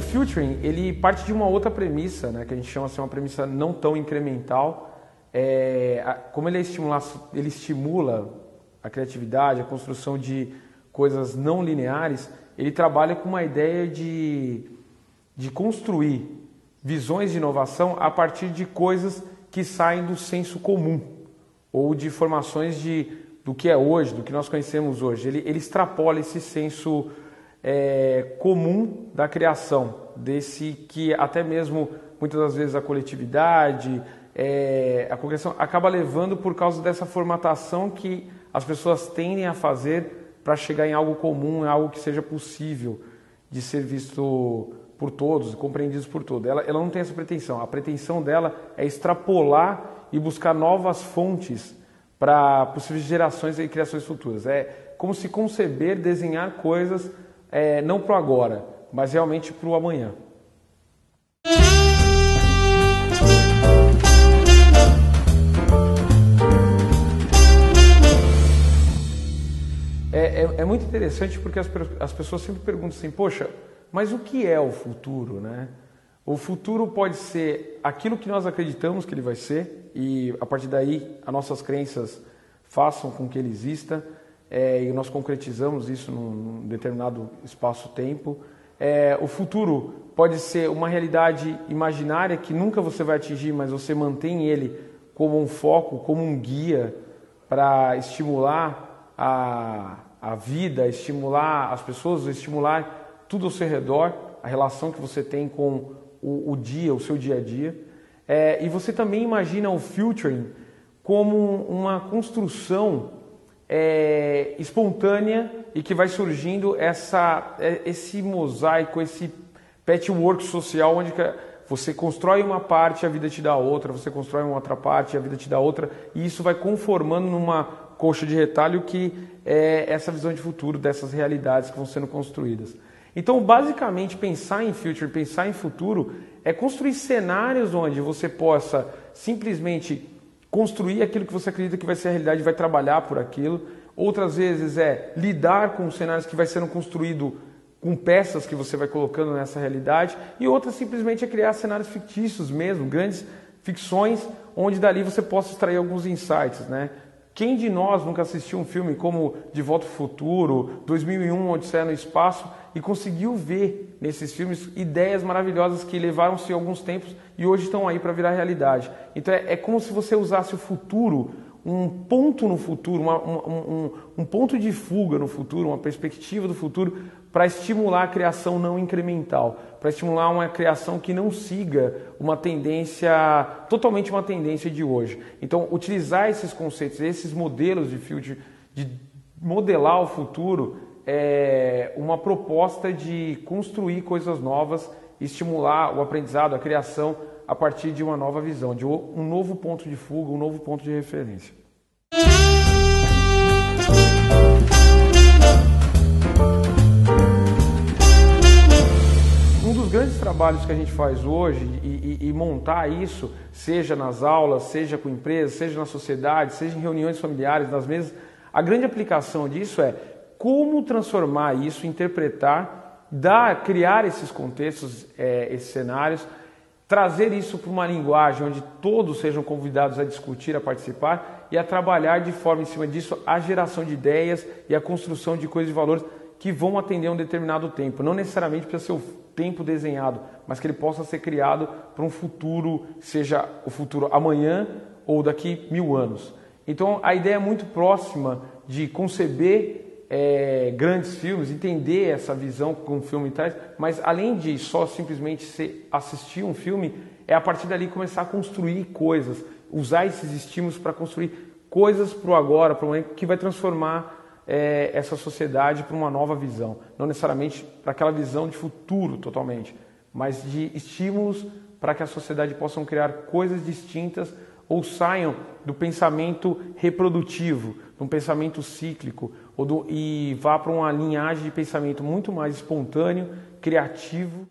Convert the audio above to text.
filtering ele parte de uma outra premissa, né, que a gente chama assim uma premissa não tão incremental. É, a, como ele, é estimula, ele estimula a criatividade, a construção de coisas não lineares, ele trabalha com uma ideia de, de construir visões de inovação a partir de coisas que saem do senso comum ou de formações de, do que é hoje, do que nós conhecemos hoje. Ele, ele extrapola esse senso é, comum da criação, desse que até mesmo muitas das vezes a coletividade, é, a congregação acaba levando por causa dessa formatação que as pessoas tendem a fazer para chegar em algo comum, em algo que seja possível de ser visto por todos, compreendido por todos. Ela, ela não tem essa pretensão. A pretensão dela é extrapolar e buscar novas fontes para possíveis gerações e criações futuras. É como se conceber, desenhar coisas é, não para o agora, mas realmente para o amanhã. É, é, é, muito interessante porque as, as pessoas sempre perguntam assim, poxa, mas o que é o futuro, né? O futuro pode ser aquilo que nós acreditamos que ele vai ser e a partir daí as nossas crenças façam com que ele exista é, e nós concretizamos isso num, determinado espaço-tempo. É, o futuro pode ser uma realidade imaginária que nunca você vai atingir, mas você mantém ele como um foco, como um guia para estimular a, a vida, estimular as pessoas, estimular tudo ao seu redor, a relação que você tem com o, o dia, o seu dia a dia. É, e você também imagina o filtering como uma construção é, espontânea e que vai surgindo essa, é, esse mosaico, esse patchwork social onde você constrói uma parte, a vida te dá outra, você constrói uma outra parte, a vida te dá outra, e isso vai conformando numa coxa de retalho que é essa visão de futuro dessas realidades que vão sendo construídas. Então, basicamente, pensar em future, pensar em futuro, é construir cenários onde você possa simplesmente construir aquilo que você acredita que vai ser a realidade, vai trabalhar por aquilo. Outras vezes é lidar com cenários que vai sendo construído com peças que você vai colocando nessa realidade. E outras simplesmente é criar cenários fictícios mesmo, grandes ficções, onde dali você possa extrair alguns insights, né? Quem de nós nunca assistiu um filme como De Volta ao Futuro, 2001, Odisseia no Espaço e conseguiu ver nesses filmes ideias maravilhosas que levaram-se alguns tempos e hoje estão aí para virar realidade. Então é, é, como se você usasse o futuro, um ponto no futuro, uma, um, um, um ponto de fuga no futuro, uma perspectiva do futuro para estimular a criação não incremental, para estimular uma criação que não siga uma tendência, totalmente uma tendência de hoje. Então, utilizar esses conceitos, esses modelos de future, de modelar o futuro, é uma proposta de construir coisas novas, estimular o aprendizado, a criação a partir de uma nova visão, de um novo ponto de fuga, um novo ponto de referência. dos grandes trabalhos que a gente faz hoje e, e, e, montar isso, seja nas aulas, seja com empresas, seja na sociedade, seja em reuniões familiares, nas mesas, a grande aplicação disso é como transformar isso, interpretar, dar, criar esses contextos, é, esses cenários, trazer isso para uma linguagem onde todos sejam convidados a discutir, a participar e a trabalhar de forma em cima disso a geração de ideias e a construção de coisas de valores que vão atender um determinado tempo. Não necessariamente precisa ser o tempo desenhado, mas que ele possa ser criado para um futuro, seja o futuro amanhã ou daqui mil anos. Então a ideia é muito próxima de conceber é, grandes filmes, entender essa visão que um filme traz, mas além de só simplesmente ser, assistir um filme, é a partir dali começar a construir coisas, usar esses estímulos para construir coisas para o agora, para o momento que vai transformar é, essa sociedade para uma nova visão. Não necessariamente para aquela visão de futuro totalmente, mas de estímulos para que a sociedade possam criar coisas distintas ou saiam do pensamento reprodutivo, de um pensamento cíclico, ou do, e vá para uma linhagem de pensamento muito mais espontâneo, criativo